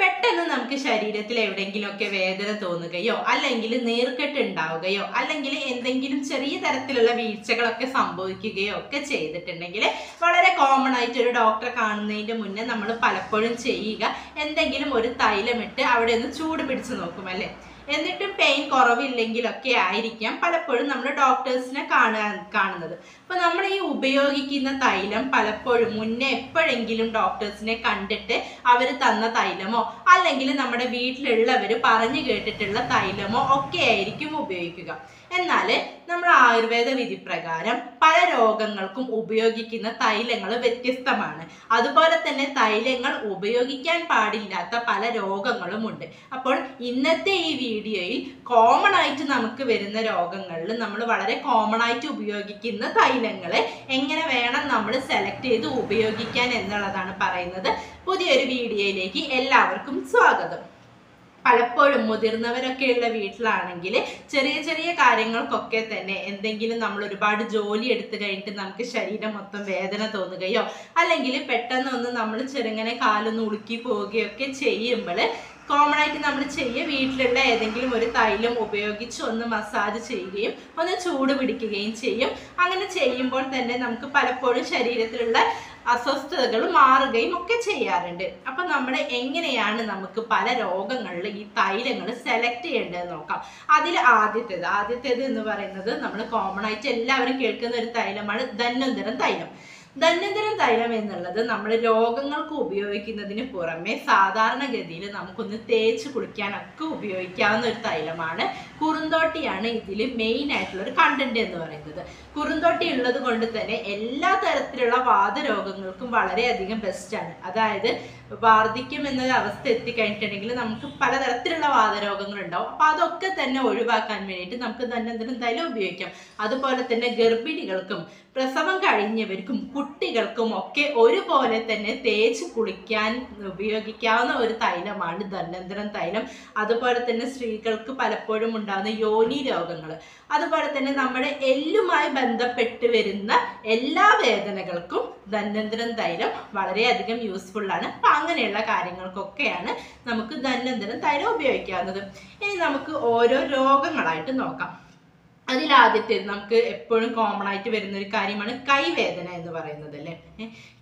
പെട്ടെന്ന് നമുക്ക് ശരീരത്തിൽ എവിടെയെങ്കിലുമൊക്കെ വേദന തോന്നുകയോ അല്ലെങ്കിൽ നീർക്കെട്ട് ഉണ്ടാവുകയോ അല്ലെങ്കിൽ എന്തെങ്കിലും ചെറിയ തരത്തിലുള്ള വീഴ്ചകളൊക്കെ സംഭവിക്കുകയോ ഒക്കെ ചെയ്തിട്ടുണ്ടെങ്കിൽ വളരെ കോമൺ ആയിട്ട് ഒരു ഡോക്ടറെ കാണുന്നതിന്റെ മുന്നേ നമ്മൾ പലപ്പോഴും ചെയ്യുക. എന്തെങ്കിലും ഒരു തൈലമിട്ട് അവിടെ ഒന്ന് ചൂട് പിടിച്ച് നോക്കും അല്ലേ? എന്നിട്ടും പെയിൻ കുറവില്ലെങ്കിലൊക്കെ ആയിരിക്കാം പലപ്പോഴും നമ്മൾ ഡോക്ടേഴ്സിനെ കാണാൻ കാണുന്നത്. അപ്പൊ നമ്മൾ ഈ ഉപയോഗിക്കുന്ന തൈലം പലപ്പോഴും മുന്നേ എപ്പോഴെങ്കിലും ഡോക്ടേഴ്സിനെ കണ്ടിട്ട് അവർ തന്ന തൈലമോ അല്ലെങ്കിൽ നമ്മുടെ വീട്ടിലുള്ളവർ പറഞ്ഞു കേട്ടിട്ടുള്ള തൈലമോ ഒക്കെ ആയിരിക്കും ഉപയോഗിക്കുക. എന്നാൽ നമ്മൾ ആയുർവേദ വിധി പ്രകാരം പല രോഗങ്ങൾക്കും ഉപയോഗിക്കുന്ന തൈലങ്ങൾ വ്യത്യസ്തമാണ്. അതുപോലെ തന്നെ തൈലങ്ങൾ ഉപയോഗിക്കാൻ പാടില്ലാത്ത പല രോഗങ്ങളും ഉണ്ട്. അപ്പോൾ ഇന്നത്തെ ഈ വീഡിയോയിൽ കോമൺ ആയിട്ട് നമുക്ക് വരുന്ന രോഗങ്ങളിൽ നമ്മൾ വളരെ കോമൺ ആയിട്ട് ഉപയോഗിക്കുന്ന തൈലങ്ങളെ എങ്ങനെ വേണം നമ്മൾ സെലക്ട് ചെയ്ത് ഉപയോഗിക്കാൻ എന്നുള്ളതാണ് പറയുന്നത്. പുതിയൊരു വീഡിയോയിലേക്ക് എല്ലാവർക്കും സ്വാഗതം. പലപ്പോഴും മുതിർന്നവരൊക്കെയുള്ള വീട്ടിലാണെങ്കിൽ ചെറിയ ചെറിയ കാര്യങ്ങൾക്കൊക്കെ തന്നെ എന്തെങ്കിലും നമ്മൾ ഒരുപാട് ജോലി എടുത്തു കഴിഞ്ഞിട്ട് നമുക്ക് ശരീരം മൊത്തം വേദന തോന്നുകയോ അല്ലെങ്കിൽ പെട്ടെന്ന് ഒന്ന് നമ്മൾ ചെറുങ്ങനെ കാലൊന്ന് ഉളുക്കി പോവുകയൊക്കെ ചെയ്യുമ്പോൾ കോമൺ ആയിട്ട് നമ്മൾ ചെയ്യുക വീട്ടിലുള്ള ഏതെങ്കിലും ഒരു തൈലം ഉപയോഗിച്ച് ഒന്ന് മസാജ് ചെയ്യുകയും ഒന്ന് ചൂട് പിടിക്കുകയും ചെയ്യും. അങ്ങനെ ചെയ്യുമ്പോൾ തന്നെ നമുക്ക് പലപ്പോഴും ശരീരത്തിലുള്ള അസ്വസ്ഥതകൾ മാറുകയും ഒക്കെ ചെയ്യാറുണ്ട്. അപ്പം നമ്മൾ എങ്ങനെയാണ് നമുക്ക് പല രോഗങ്ങളിൽ ഈ തൈലങ്ങൾ സെലക്ട് ചെയ്യേണ്ടതെന്ന് നോക്കാം. അതിൽ ആദ്യത്തേത് ആദ്യത്തേത് എന്ന് പറയുന്നത് നമ്മൾ കോമൺ ആയിട്ട് എല്ലാവരും കേൾക്കുന്ന ഒരു തൈലമാണ് ധന്വന്തരം തൈലം. ധന്വന്തരം തൈലം എന്നുള്ളത് നമ്മൾ രോഗങ്ങൾക്ക് ഉപയോഗിക്കുന്നതിന് പുറമെ സാധാരണഗതിയിൽ നമുക്കൊന്ന് തേച്ച് കുളിക്കാനൊക്കെ ഉപയോഗിക്കാവുന്ന ഒരു തൈലമാണ്. കുറുന്തോട്ടിയാണ് ഇതിൽ മെയിൻ ആയിട്ടുള്ള ഒരു കണ്ടന്റ് എന്ന് പറയുന്നത്. കുറുന്തോട്ടി ഉള്ളത് കൊണ്ട് തന്നെ എല്ലാ തരത്തിലുള്ള വാദരോഗങ്ങൾക്കും വളരെയധികം ബെസ്റ്റാണ് അതായത് വാർദ്ധക്യം എന്ന അവസ്ഥ എത്തിക്കഴിഞ്ഞിട്ടുണ്ടെങ്കിൽ നമുക്ക് പലതരത്തിലുള്ള വാദരോഗങ്ങൾ ഉണ്ടാവും അപ്പൊ അതൊക്കെ തന്നെ ഒഴിവാക്കാൻ വേണ്ടിയിട്ട് നമുക്ക് തന്നെ എന്തെങ്കിലും ഉപയോഗിക്കാം. അതുപോലെ തന്നെ ഗർഭിണികൾക്കും പ്രസവം കഴിഞ്ഞവർക്കും കുട്ടികൾക്കും ഒക്കെ ഒരുപോലെ തന്നെ തേച്ച് കുളിക്കാൻ ഉപയോഗിക്കാവുന്ന ഒരു തൈലമാണ് ധന്വന്തരം തൈലം. അതുപോലെ തന്നെ സ്ത്രീകൾക്ക് പലപ്പോഴും ഉണ്ടാകുന്ന യോനി രോഗങ്ങൾ അതുപോലെ തന്നെ നമ്മുടെ എല്ലുമായി ബന്ധപ്പെട്ട് വരുന്ന എല്ലാ വേദനകൾക്കും ധന്വന്തരം തൈലം വളരെയധികം യൂസ്ഫുള്ളാണ് അപ്പൊ അങ്ങനെയുള്ള കാര്യങ്ങൾക്കൊക്കെയാണ് നമുക്ക് ധന്വന്തരം തൈര് ഉപയോഗിക്കാവുന്നത്. ഇനി നമുക്ക് ഓരോ രോഗങ്ങളായിട്ട് നോക്കാം. അതിൽ ആദ്യത്തേത് നമുക്ക് എപ്പോഴും കോമൺ ആയിട്ട് വരുന്ന ഒരു കാര്യമാണ് കൈവേദന എന്ന് പറയുന്നത് അല്ലേ?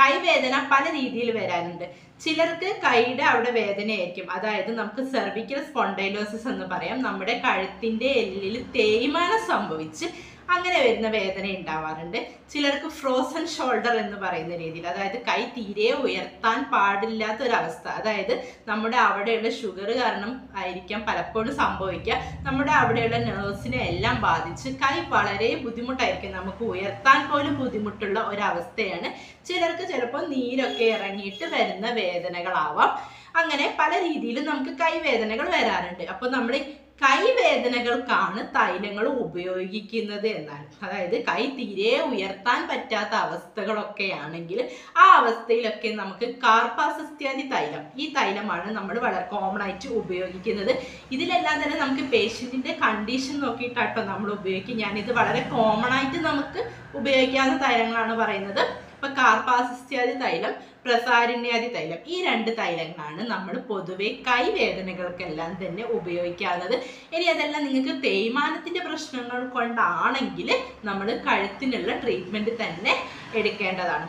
കൈവേദന പല രീതിയിൽ വരാനുണ്ട് ചിലർക്ക് കൈയുടെ അവിടെ വേദനയായിരിക്കും. അതായത് നമുക്ക് സെർവിക്കൽ സ്പോണ്ടൈലോസിസ് എന്ന് പറയാം. നമ്മുടെ കഴുത്തിന്റെ എല്ലിൽ തേയ്മാനം സംഭവിച്ച് അങ്ങനെ വരുന്ന വേദന ഉണ്ടാവാറുണ്ട്. ചിലർക്ക് ഫ്രോസൺ ഷോൾഡർ എന്ന് പറയുന്ന രീതിയിൽ അതായത് കൈ തീരെ ഉയർത്താൻ പാടില്ലാത്ത ഒരു അവസ്ഥ അതായത് നമ്മുടെ അവിടെയുള്ള ഷുഗർ കാരണം ആയിരിക്കാം പലപ്പോഴും സംഭവിക്കുക. നമ്മുടെ അവിടെയുള്ള നേഴ്സിനെ എല്ലാം ബാധിച്ച് കൈ വളരെ ബുദ്ധിമുട്ടായിരിക്കും. നമുക്ക് ഉയർത്താൻ പോലും ബുദ്ധിമുട്ടുള്ള ഒരവസ്ഥയാണ്. ചിലർക്ക് ചിലപ്പോൾ നീരൊക്കെ ഇറങ്ങിയിട്ട് വരുന്ന വേദനകളാവാം. അങ്ങനെ പല രീതിയിലും നമുക്ക് കൈവേദനകൾ വരാറുണ്ട്. അപ്പോൾ നമ്മൾ കൈവേദനകൾക്കാണ് തൈലങ്ങൾ ഉപയോഗിക്കുന്നത് എന്നാണ്. അതായത് കൈ തീരെ ഉയർത്താൻ പറ്റാത്ത അവസ്ഥകളൊക്കെ ആണെങ്കിൽ ആ അവസ്ഥയിലൊക്കെ നമുക്ക് കാർപ്പാസസ്ത്യാദി തൈലം. ഈ തൈലമാണ് നമ്മൾ വളരെ കോമൺ ആയിട്ട് ഉപയോഗിക്കുന്നത്. ഇതിലെല്ലാം തന്നെ നമുക്ക് പേഷ്യന്റിന്റെ കണ്ടീഷൻ നോക്കിയിട്ടാട്ടോ നമ്മൾ ഉപയോഗിക്കും ഞാനിത് വളരെ കോമൺ ആയിട്ട് നമുക്ക് ഉപയോഗിക്കാവുന്ന തൈലങ്ങളാണ് പറയുന്നത്. ഇപ്പൊ കാർപ്പാസിസ്ത്യാദി തൈലം പ്രസാരിണ്യാദി തൈലം. ഈ രണ്ട് തൈലങ്ങളാണ് നമ്മൾ പൊതുവെ കൈവേദനകൾക്കെല്ലാം തന്നെ ഉപയോഗിക്കാവുന്നത് ഇനി അതെല്ലാം നിങ്ങൾക്ക് തേയ്മാനത്തിന്റെ പ്രശ്നങ്ങൾ കൊണ്ടാണെങ്കിൽ നമ്മൾ കഴുത്തിനുള്ള ട്രീറ്റ്മെന്റ് തന്നെ എടുക്കേണ്ടതാണ്.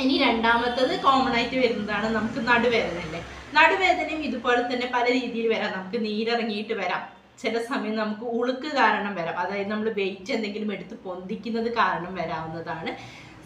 ഇനി രണ്ടാമത്തത് കോമൺ ആയിട്ട് വരുന്നതാണ് നമുക്ക് നടുവേദന അല്ലേ? നടുവേദനയും ഇതുപോലെ തന്നെ പല രീതിയിൽ വരാം. നമുക്ക് നീരിറങ്ങിയിട്ട് വരാം. ചില സമയം നമുക്ക് ഉളുക്ക് കാരണം വരാം. അതായത് നമ്മൾ വെയിറ്റ് എന്തെങ്കിലും എടുത്ത് പൊന്തിക്കുന്നത് കാരണം വരാവുന്നതാണ്.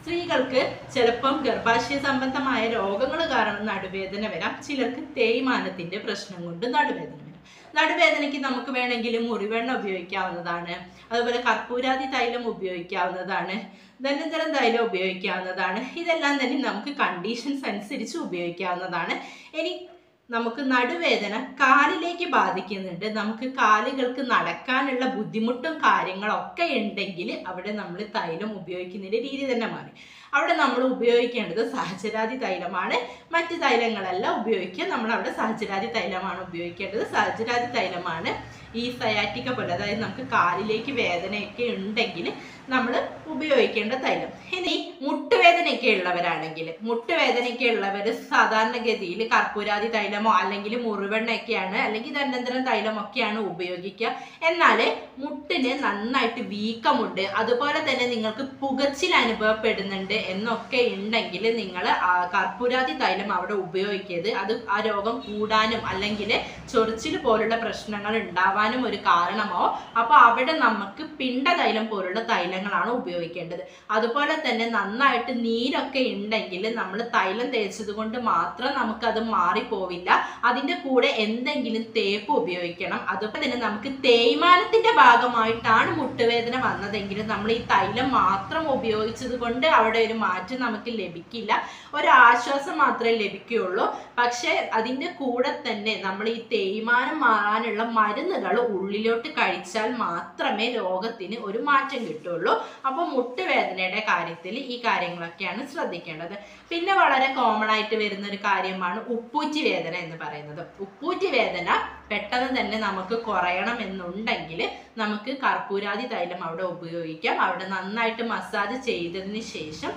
സ്ത്രീകൾക്ക് ചിലപ്പം ഗർഭാശയ സംബന്ധമായ രോഗങ്ങൾ കാരണം നടുവേദന വരാം. ചിലർക്ക് തേയ്മാനത്തിന്റെ പ്രശ്നം കൊണ്ട് നടുവേദന വരാം. നടുവേദനയ്ക്ക് നമുക്ക് വേണമെങ്കിൽ മുറിവെണ്ണ ഉപയോഗിക്കാവുന്നതാണ്. അതുപോലെ കർപ്പൂരാതി തൈലം ഉപയോഗിക്കാവുന്നതാണ്. ധനന്തരം തൈലം ഉപയോഗിക്കാവുന്നതാണ്. ഇതെല്ലാം തന്നെ നമുക്ക് കണ്ടീഷൻസ് അനുസരിച്ച് ഉപയോഗിക്കാവുന്നതാണ്. ഇനി നമുക്ക് നടുവേദന കാലിലേക്ക് ബാധിക്കുന്നുണ്ട്. നമുക്ക് കാലുകൾക്ക് നടക്കാനുള്ള ബുദ്ധിമുട്ടും കാര്യങ്ങളൊക്കെ ഉണ്ടെങ്കിൽ അവിടെ നമ്മൾ തൈലം ഉപയോഗിക്കുന്നതിന്റെ രീതി തന്നെ മാറി. അവിടെ നമ്മൾ ഉപയോഗിക്കേണ്ടത് സഹചരാതി തൈലമാണ്. മറ്റ് തൈലങ്ങളല്ല ഉപയോഗിക്കുക. നമ്മൾ അവിടെ സഹചരാതി തൈലമാണ് ഉപയോഗിക്കേണ്ടത്. സഹചരാതി തൈലമാണ്. ഈ സയാറ്റിക്ക പോലെ അതായത് നമുക്ക് കാലിലേക്ക് വേദനയൊക്കെ ഉണ്ടെങ്കിൽ നമ്മൾ ഉപയോഗിക്കേണ്ട തൈലം. ഇനി മുട്ടുവേദനയൊക്കെ ഉള്ളവരാണെങ്കിൽ മുട്ടുവേദനയൊക്കെ ഉള്ളവർ സാധാരണഗതിയിൽ കർപ്പൂരാതി തൈലമോ അല്ലെങ്കിൽ മുറിവെണ്ണയൊക്കെയാണ് അല്ലെങ്കിൽ ദന്തന്തരം തൈലമൊക്കെയാണ് ഉപയോഗിക്കുക. എന്നാൽ മുട്ടിന് നന്നായിട്ട് വീക്കമുണ്ട്. അതുപോലെ തന്നെ നിങ്ങൾക്ക് പുകച്ചിൽ അനുഭവപ്പെടുന്നുണ്ട് എന്നൊക്കെ ഉണ്ടെങ്കിൽ നിങ്ങൾ കർപ്പൂരാതി തൈലം അവിടെ ഉപയോഗിക്കരുത്. അത് ആ രോഗം കൂടാനും അല്ലെങ്കിൽ ചൊറിച്ചിൽ പോലുള്ള പ്രശ്നങ്ങൾ ഉണ്ടാവാനും ഒരു കാരണമോ? അപ്പോൾ അവിടെ നമുക്ക് പിണ്ടതൈലം പോലുള്ള തൈലങ്ങളാണ് ഉപയോഗിക്കേണ്ടത്. അതുപോലെ തന്നെ നന്നായിട്ട് നീരൊക്കെ ഉണ്ടെങ്കിൽ നമ്മൾ തൈലം തേച്ചത് കൊണ്ട് മാത്രം നമുക്കത് മാറിപ്പോവില്ല. അതിന്റെ കൂടെ എന്തെങ്കിലും തേപ്പ് ഉപയോഗിക്കണം. അതുപോലെ തന്നെ നമുക്ക് തേയ്മാനത്തിന്റെ ഭാഗമായിട്ടാണ് മുട്ടുവേദന വന്നതെങ്കിൽ നമ്മൾ ഈ തൈലം മാത്രം ഉപയോഗിച്ചത് കൊണ്ട് അവിടെ ഒരു മാറ്റം നമുക്ക് ലഭിക്കില്ല. ഒരു ആശ്വാസം മാത്രമേ ലഭിക്കുകയുള്ളൂ. പക്ഷേ അതിന്റെ കൂടെ തന്നെ നമ്മൾ ഈ തേയ്മാനം മാറാനുള്ള മരുന്നുകൾ ഉള്ളിലോട്ട് കഴിച്ചാൽ മാത്രമേ രോഗത്തിന് ഒരു മാറ്റം കിട്ടുള്ളൂ അപ്പോൾ മുട്ടുവേദനയുടെ കാര്യത്തിൽ ഈ കാര്യങ്ങളൊക്കെയാണ് ശ്രദ്ധിക്കേണ്ടത്. പിന്നെ വളരെ കോമൺ ആയിട്ട് വരുന്ന ഒരു കാര്യമാണ് ഉപ്പൂറ്റി വേദന എന്ന് പറയുന്നത്. ഉപ്പൂറ്റി വേദന പെട്ടെന്ന് തന്നെ നമുക്ക് കുറയണം എന്നുണ്ടെങ്കിൽ നമുക്ക് കർപ്പൂരാതി തൈലം അവിടെ ഉപയോഗിക്കാം. അവിടെ നന്നായിട്ട് മസാജ് ചെയ്തതിന് ശേഷം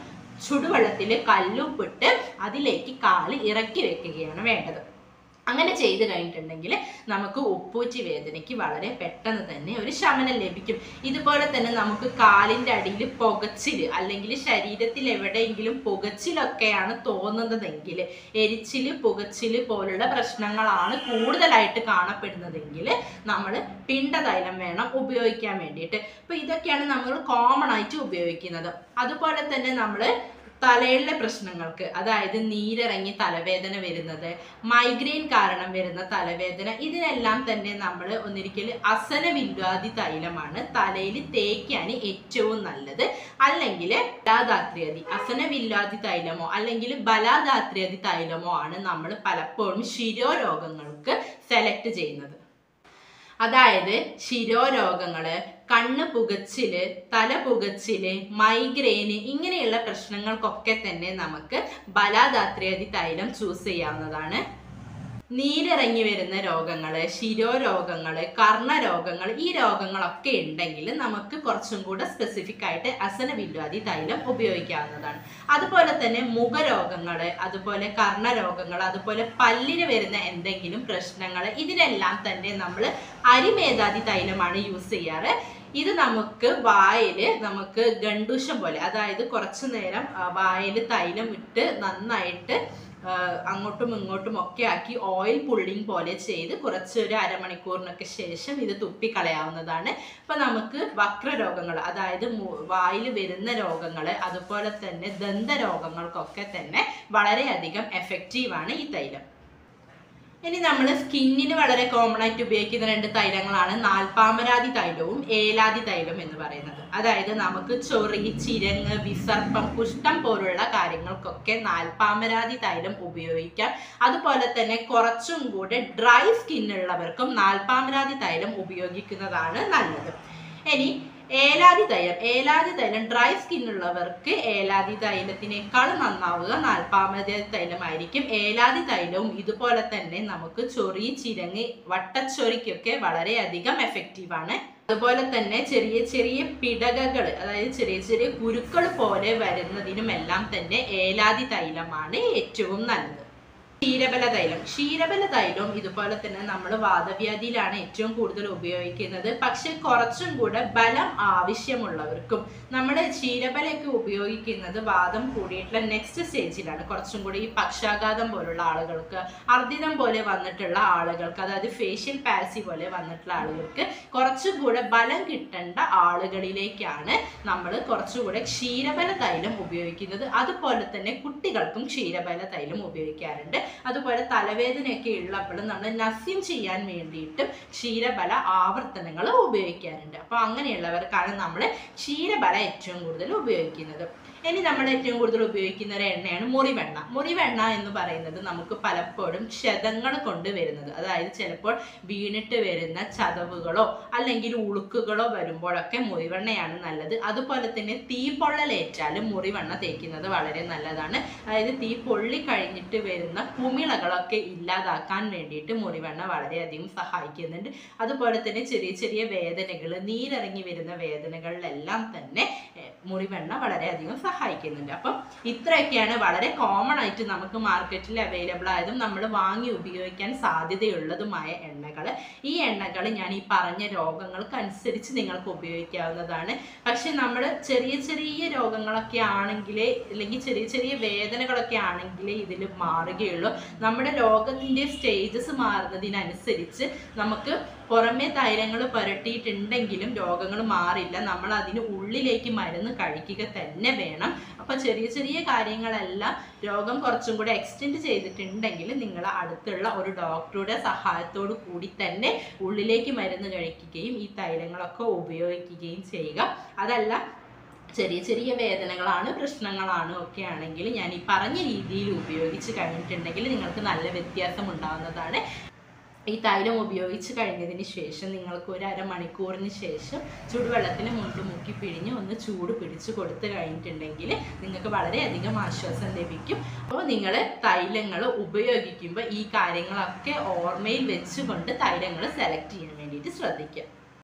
ചുടുവെള്ളത്തിൽ കല്ലുപ്പിട്ട് അതിലേക്ക് കാൽ ഇറക്കി വെക്കുകയാണ് വേണ്ടത്. അങ്ങനെ ചെയ്ത് കഴിഞ്ഞിട്ടുണ്ടെങ്കിൽ നമുക്ക് ഉപ്പൂച്ചി വേദനയ്ക്ക് വളരെ പെട്ടെന്ന് തന്നെ ഒരു ശമനം ലഭിക്കും. ഇതുപോലെ തന്നെ നമുക്ക് കാലിന്റെ അടിയിൽ പുകച്ചിൽ അല്ലെങ്കിൽ ശരീരത്തിൽ എവിടെയെങ്കിലും പുകച്ചിലൊക്കെയാണ് തോന്നുന്നതെങ്കിൽ എരിച്ചിൽ പുകച്ചിൽ പോലുള്ള പ്രശ്നങ്ങളാണ് കൂടുതലായിട്ട് കാണപ്പെടുന്നതെങ്കിൽ നമ്മൾ പിണ്ടതൈലം വേണം ഉപയോഗിക്കാൻ വേണ്ടിയിട്ട്. അപ്പോൾ ഇതൊക്കെയാണ് നമ്മൾ കോമൺ ആയിട്ട് ഉപയോഗിക്കുന്നത്. അതുപോലെ തന്നെ നമ്മൾ തലയിലെ പ്രശ്നങ്ങൾക്ക് അതായത് നീരിറങ്ങി തലവേദന വരുന്നത് മൈഗ്രെയിൻ കാരണം വരുന്ന തലവേദന ഇതിനെല്ലാം തന്നെ നമ്മൾ ഒന്നിരിക്കൽ അസനവില്വാദി തൈലമാണ്. തലയിൽ തേക്കാൻ ഏറ്റവും നല്ലത്. അല്ലെങ്കിൽ ബലാദാത്രിയതി അസനവില്ലാതി തൈലമോ അല്ലെങ്കിൽ ബലാദാത്രിയതി തൈലമോ ആണ് നമ്മൾ പലപ്പോഴും ശിരോരോഗങ്ങൾക്ക് സെലക്ട് ചെയ്യുന്നത്. അതായത് ശിരോരോഗങ്ങൾ കണ്ണ് പുകച്ചിൽ തല പുകച്ചിൽ മൈഗ്രെയിന് ഇങ്ങനെയുള്ള പ്രശ്നങ്ങൾക്കൊക്കെ തന്നെ നമുക്ക് ബലാദാത്രിയതി തൈലം ചൂസ് ചെയ്യാവുന്നതാണ്. നീരിറങ്ങി വരുന്ന രോഗങ്ങൾ ശിരോരോഗങ്ങൾ കർണരോഗങ്ങൾ ഈ രോഗങ്ങളൊക്കെ ഉണ്ടെങ്കിൽ നമുക്ക് കുറച്ചും കൂടെ സ്പെസിഫിക് ആയിട്ട് അസന അസനവില്ലാതി തൈലം ഉപയോഗിക്കാവുന്നതാണ്. അതുപോലെ തന്നെ മുഖരോഗങ്ങൾ അതുപോലെ കർണരോഗങ്ങൾ അതുപോലെ പല്ലിന് വരുന്ന എന്തെങ്കിലും പ്രശ്നങ്ങൾ ഇതിനെല്ലാം തന്നെ നമ്മൾ അരിമേധാതി തൈലമാണ് യൂസ് ചെയ്യാറ്. ഇത് നമുക്ക് വായിൽ നമുക്ക് ഗണ്ടൂഷം പോലെ അതായത് കുറച്ചു നേരം വായിൽ തൈലം ഇട്ട് നന്നായിട്ട് അങ്ങോട്ടും ഇങ്ങോട്ടും ഒക്കെ ആക്കി ഓയിൽ പുള്ളിങ് പോലെ ചെയ്ത് കുറച്ച് ഒരു അരമണിക്കൂറിനൊക്കെ ശേഷം ഇത് തുപ്പിക്കളയാവുന്നതാണ്. അപ്പൊ നമുക്ക് വക്രരോഗങ്ങൾ അതായത് വായിൽ വരുന്ന രോഗങ്ങൾ അതുപോലെ തന്നെ ദന്തരോഗങ്ങൾക്കൊക്കെ തന്നെ വളരെയധികം എഫക്റ്റീവാണ് ഈ തൈലം. ഇനി നമ്മൾ സ്കിന്നിന് വളരെ കോമൺ ആയിട്ട് ഉപയോഗിക്കുന്ന രണ്ട് തൈലങ്ങളാണ് നാൽപ്പാമരാതി തൈലവും ഏലാതി തൈലം എന്ന് പറയുന്നത്. അതായത് നമുക്ക് ചൊറി ചിരങ്ങ് വിസർപ്പം കുഷ്ഠം പോലുള്ള കാര്യങ്ങൾക്കൊക്കെ നാൽപ്പാമരാതി തൈലം ഉപയോഗിക്കാം. അതുപോലെ തന്നെ കുറച്ചും കൂടെ ഡ്രൈ സ്കിന്നുള്ളവർക്കും നാൽപ്പാമരാതി തൈലം ഉപയോഗിക്കുന്നതാണ് നല്ലത്. ഇനി ഏലാതി തൈലം ഏലാതി തൈലം ഡ്രൈ സ്കിൻ ഉള്ളവർക്ക് ഏലാതി തൈലത്തിനേക്കാൾ നന്നാവുക. നാൽപ്പാമതി തൈലമായിരിക്കും ഏലാതി തൈലവും ഇതുപോലെ തന്നെ നമുക്ക് ചൊറി ചിരങ്ങ് വട്ടച്ചൊറിക്കൊക്കെ വളരെയധികം എഫക്റ്റീവാണ് അതുപോലെ തന്നെ ചെറിയ ചെറിയ പിടകകൾ അതായത് ചെറിയ ചെറിയ കുരുക്കൾ പോലെ വരുന്നതിനുമെല്ലാം തന്നെ ഏലാതി തൈലമാണ് ഏറ്റവും നല്ലത്. ക്ഷീരബല തൈലം ക്ഷീരബല തൈലവും ഇതുപോലെ തന്നെ നമ്മൾ വാദവ്യാധിയിലാണ് ഏറ്റവും കൂടുതൽ ഉപയോഗിക്കുന്നത്. പക്ഷെ കുറച്ചും കൂടെ ബലം ആവശ്യമുള്ളവർക്കും നമ്മൾ ക്ഷീരബലയൊക്കെ ഉപയോഗിക്കുന്നത് വാദം കൂടിയിട്ടുള്ള നെക്സ്റ്റ് സ്റ്റേജിലാണ് കുറച്ചും കൂടി ഈ പക്ഷാഘാതം പോലുള്ള ആളുകൾക്ക് അർദ്ദിതം പോലെ വന്നിട്ടുള്ള ആളുകൾക്ക് അതായത് ഫേഷ്യൽ പാൽസി പോലെ വന്നിട്ടുള്ള ആളുകൾക്ക് കുറച്ചും കൂടെ ബലം കിട്ടേണ്ട ആളുകളിലേക്കാണ് നമ്മൾ കുറച്ചുകൂടെ ക്ഷീരബല തൈലം ഉപയോഗിക്കുന്നത്. അതുപോലെ തന്നെ കുട്ടികൾക്കും ക്ഷീരബല തൈലം ഉപയോഗിക്കാറുണ്ട്. അതുപോലെ തലവേദനയൊക്കെ ഉള്ളപ്പോഴും നമ്മൾ നസ്യം ചെയ്യാൻ വേണ്ടിയിട്ട് ക്ഷീരബല ആവർത്തനങ്ങൾ ഉപയോഗിക്കാറുണ്ട്. അപ്പോൾ അങ്ങനെയുള്ളവർക്കാണ് നമ്മൾ ക്ഷീരബല ഏറ്റവും കൂടുതൽ ഉപയോഗിക്കുന്നത്. ഇനി നമ്മൾ ഏറ്റവും കൂടുതൽ ഉപയോഗിക്കുന്ന ഒരു എണ്ണയാണ് മുറിവെണ്ണ. മുറിവെണ്ണ എന്ന് പറയുന്നത് നമുക്ക് പലപ്പോഴും ക്ഷതങ്ങൾ കൊണ്ടുവരുന്നത് അതായത് ചിലപ്പോൾ വീണിട്ട് വരുന്ന ചതവുകളോ അല്ലെങ്കിൽ ഉളുക്കുകളോ വരുമ്പോഴൊക്കെ മുറിവെണ്ണയാണ് നല്ലത്. അതുപോലെ തന്നെ തീ പൊള്ളലേറ്റാലും മുറിവെണ്ണ തേക്കുന്നത് വളരെ നല്ലതാണ്. അതായത് തീ പൊള്ളി കഴിഞ്ഞിട്ട് വരുന്ന കുമിളകളൊക്കെ ഇല്ലാതാക്കാൻ വേണ്ടിയിട്ട് മുറിവെണ്ണ വളരെയധികം സഹായിക്കുന്നുണ്ട്. അതുപോലെ തന്നെ ചെറിയ ചെറിയ വേദനകൾ നീരിറങ്ങി വരുന്ന വേദനകളിലെല്ലാം തന്നെ മുറിവെണ്ണ വളരെയധികം സഹായിക്കുന്നുണ്ട്. അപ്പം ഇത്രയൊക്കെയാണ് വളരെ കോമൺ ആയിട്ട് നമുക്ക് മാർക്കറ്റിൽ അവൈലബിൾ ആയതും നമ്മൾ വാങ്ങി ഉപയോഗിക്കാൻ സാധ്യതയുള്ളതുമായ എണ്ണകൾ. ഈ എണ്ണകൾ ഞാൻ ഈ പറഞ്ഞ രോഗങ്ങൾക്കനുസരിച്ച് നിങ്ങൾക്ക് ഉപയോഗിക്കാവുന്നതാണ്. പക്ഷെ നമ്മൾ ചെറിയ ചെറിയ രോഗങ്ങളൊക്കെ ആണെങ്കിലേ അല്ലെങ്കിൽ ചെറിയ ചെറിയ വേദനകളൊക്കെ ആണെങ്കിലേ ഇതിൽ മാറുകയുള്ളൂ. നമ്മുടെ രോഗത്തിന്റെ സ്റ്റേജസ് മാറുന്നതിനനുസരിച്ച് നമുക്ക് പുറമെ തൈലങ്ങൾ പുരട്ടിയിട്ടുണ്ടെങ്കിലും രോഗങ്ങൾ മാറില്ല. നമ്മൾ അതിന് ഉള്ളിലേക്ക് മരുന്ന് കഴിക്കുക തന്നെ വേണം. അപ്പോൾ ചെറിയ ചെറിയ കാര്യങ്ങളെല്ലാം രോഗം കുറച്ചും കൂടെ എക്സ്റ്റെൻഡ് ചെയ്തിട്ടുണ്ടെങ്കിൽ നിങ്ങൾ അടുത്തുള്ള ഒരു ഡോക്ടറുടെ സഹായത്തോടു കൂടി തന്നെ ഉള്ളിലേക്ക് മരുന്ന് കഴിക്കുകയും ഈ തൈലങ്ങളൊക്കെ ഉപയോഗിക്കുകയും ചെയ്യുക. അതല്ല ചെറിയ ചെറിയ വേദനകളാണ് പ്രശ്നങ്ങളാണ് ഒക്കെ ആണെങ്കിൽ ഞാൻ ഈ പറഞ്ഞ രീതിയിൽ ഉപയോഗിച്ച് കഴിഞ്ഞിട്ടുണ്ടെങ്കിൽ നിങ്ങൾക്ക് നല്ല വ്യത്യാസം ഉണ്ടാകുന്നതാണ് ഈ തൈലം ഉപയോഗിച്ച് കഴിഞ്ഞതിന് ശേഷം നിങ്ങൾക്ക് ഒരു അരമണിക്കൂറിന് ശേഷം ചൂടുവെള്ളത്തിന് മുണ്ട് മുക്കി പിഴിഞ്ഞ് ഒന്ന് ചൂട് പിടിച്ച് കൊടുത്തു കഴിഞ്ഞിട്ടുണ്ടെങ്കിൽ നിങ്ങൾക്ക് വളരെയധികം ആശ്വാസം ലഭിക്കും. അപ്പോൾ നിങ്ങൾ തൈലങ്ങൾ ഉപയോഗിക്കുമ്പോൾ ഈ കാര്യങ്ങളൊക്കെ ഓർമ്മയിൽ വെച്ചുകൊണ്ട് തൈലങ്ങൾ സെലക്ട് ചെയ്യാൻ വേണ്ടിയിട്ട് ശ്രദ്ധിക്കുക.